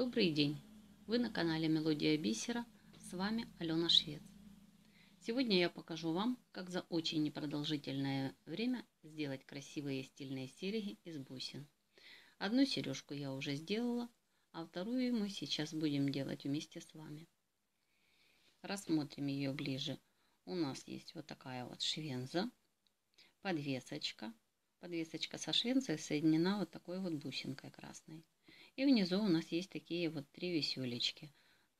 Добрый день! Вы на канале Мелодия Бисера. С вами Алена Швец. Сегодня я покажу вам, как за очень непродолжительное время сделать красивые стильные серьги из бусин. Одну сережку я уже сделала, а вторую мы сейчас будем делать вместе с вами. Рассмотрим ее ближе. У нас есть вот такая вот швенза, подвесочка. Подвесочка со швенцей соединена вот такой вот бусинкой красной. И внизу у нас есть такие вот три веселечки.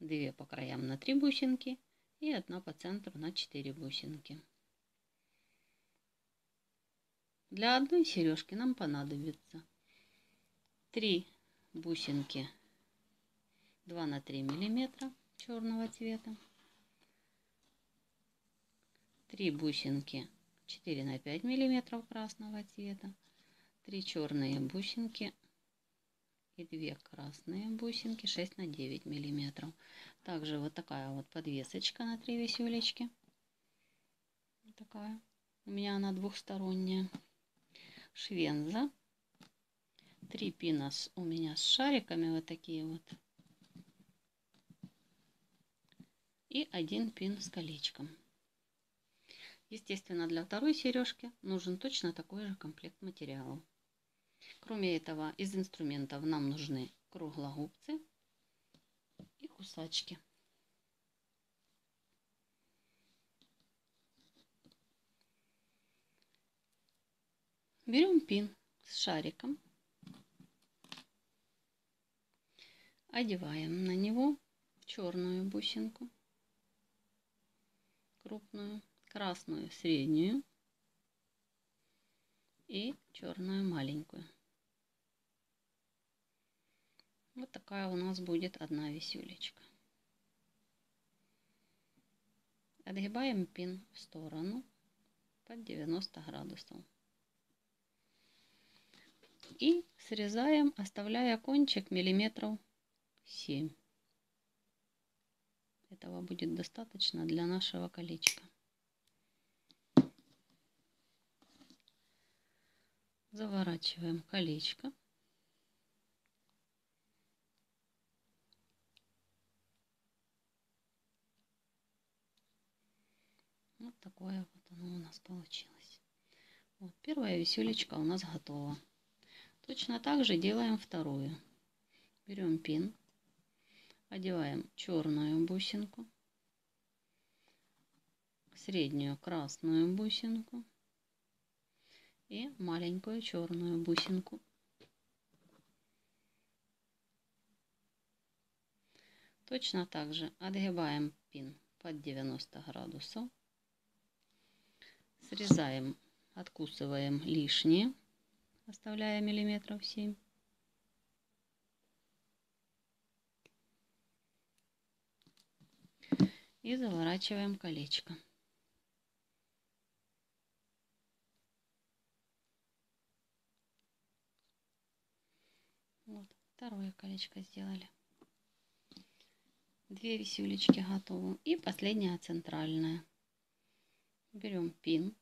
Две по краям на три бусинки и одна по центру на четыре бусинки. Для одной сережки нам понадобится три бусинки 2 на 3 миллиметра черного цвета, три бусинки 4 на 5 миллиметров красного цвета, три черные бусинки и 2 красные бусинки 6 на 9 миллиметров. Также вот такая вот подвесочка на 3 веселечки. Вот такая. У меня она двухсторонняя. Швенза. Три пина у меня с шариками вот такие вот. И один пин с колечком. Естественно, для второй сережки нужен точно такой же комплект материалов. Кроме этого, из инструментов нам нужны круглогубцы и кусачки. Берем пин с шариком, одеваем на него черную бусинку, крупную, красную среднюю и черную маленькую. Вот такая у нас будет одна висюлечка. Отгибаем пин в сторону под 90 градусов. И срезаем, оставляя кончик миллиметров 7. Этого будет достаточно для нашего колечка. Заворачиваем колечко. Вот такое вот оно у нас получилось. Вот первая веселечка у нас готова. Точно так же делаем вторую. Берем пин, одеваем черную бусинку, среднюю красную бусинку и маленькую черную бусинку. Точно так же отгибаем пин под 90 градусов Срезаем, откусываем лишнее, оставляя миллиметров 7. И заворачиваем колечко. Вот, второе колечко сделали. Две висюлечки готовы. И последняя центральная. Берем пин,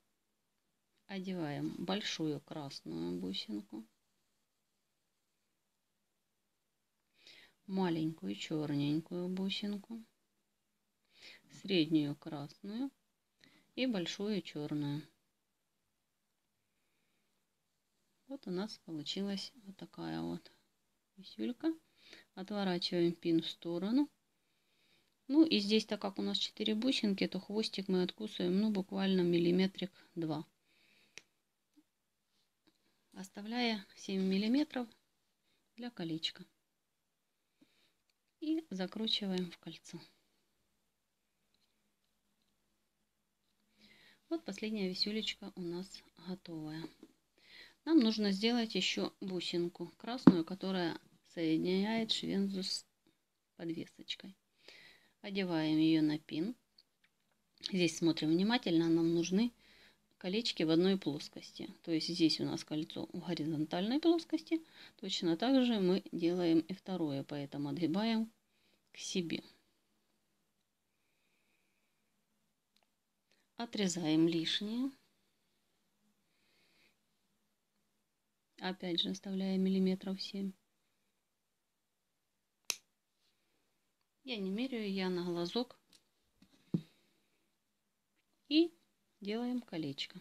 одеваем большую красную бусинку, маленькую черненькую бусинку, среднюю красную и большую черную. Вот у нас получилась вот такая вот висюлька. Отворачиваем пин в сторону ну и здесь, так как у нас 4 бусинки, то хвостик мы откусываем, ну, буквально миллиметрик 2. Оставляя 7 миллиметров для колечка. И закручиваем в кольцо. Вот последняя висюлечка у нас готовая. Нам нужно сделать еще бусинку красную, которая соединяет швензу с подвесочкой. Одеваем ее на пин. Здесь смотрим внимательно, нам нужны колечки в одной плоскости. То есть здесь у нас кольцо в горизонтальной плоскости. Точно так же мы делаем и второе, поэтому отгибаем к себе. Отрезаем лишнее. Опять же оставляем миллиметров 7. Я не меряю, я на глазок. И делаем колечко.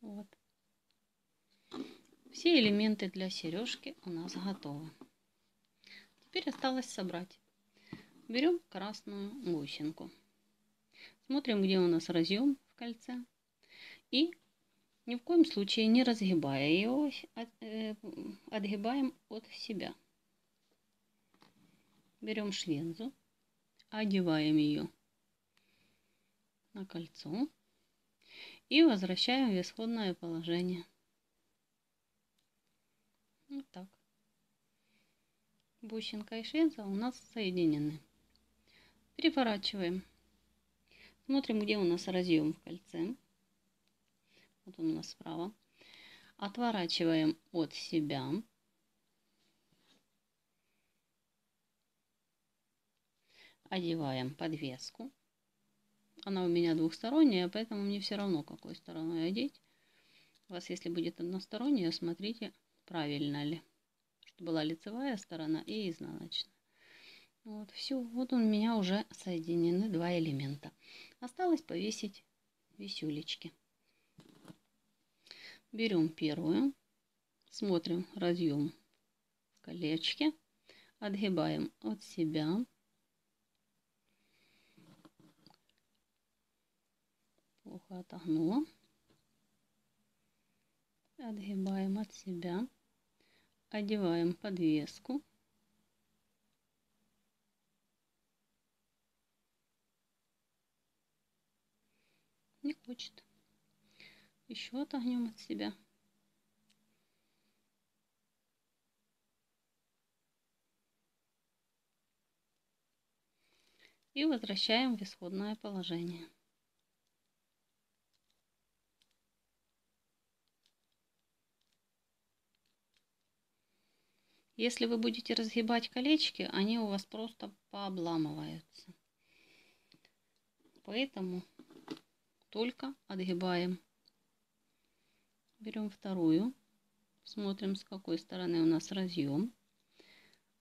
Вот. Все элементы для сережки у нас готовы. Теперь осталось собрать. Берем красную бусинку. Смотрим, где у нас разъем кольце. И ни в коем случае не разгибая его, э, отгибаем от себя. Берем швензу, одеваем ее на кольцо и возвращаем в исходное положение. Вот так. Бусинка и швенза у нас соединены. Переворачиваем. Смотрим, где у нас разъем в кольце. Вот он у нас справа. Отворачиваем от себя. Одеваем подвеску. Она у меня двухсторонняя, поэтому мне все равно, какой стороной одеть. У вас, если будет односторонняя, смотрите, правильно ли. Чтобы была лицевая сторона и изнаночная. Вот, все, вот у меня уже соединены два элемента. Осталось повесить висюлечки. Берем первую, смотрим разъем в колечке, отгибаем от себя. Плохо отогнула. Отгибаем от себя. Одеваем подвеску. Не хочет еще отогнем от себя. И возвращаем в исходное положение. Если вы будете разгибать колечки, они у вас просто пообламываются. Поэтому только отгибаем Берем вторую. Смотрим, с какой стороны у нас разъем.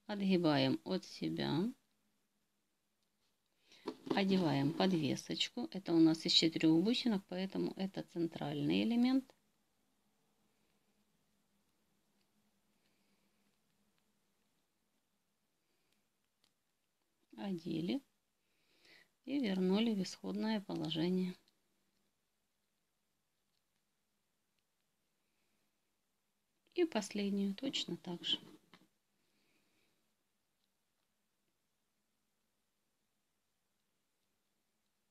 Отгибаем от себя. Одеваем подвесочку. Это у нас из четырех бусинок, поэтому это центральный элемент. Одели и вернули в исходное положение. И последнюю точно так же.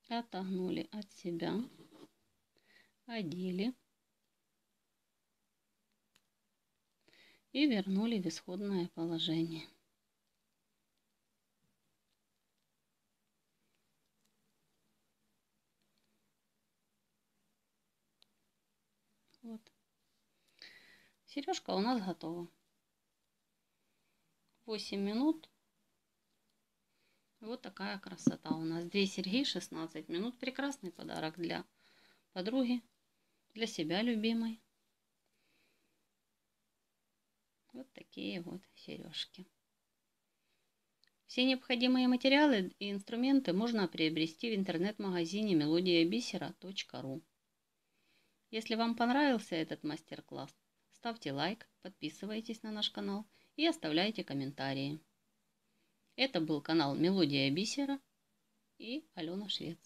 Отогнули от себя, одели и вернули в исходное положение. Вот. Сережка у нас готова. 8 минут. Вот такая красота у нас. Две серьги 16 минут. Прекрасный подарок для подруги, для себя любимой. Вот такие вот сережки. Все необходимые материалы и инструменты можно приобрести в интернет-магазине мелодиябисера.ру. Если вам понравился этот мастер-класс, ставьте лайк, подписывайтесь на наш канал и оставляйте комментарии. Это был канал Мелодия Бисера и Алена Швец.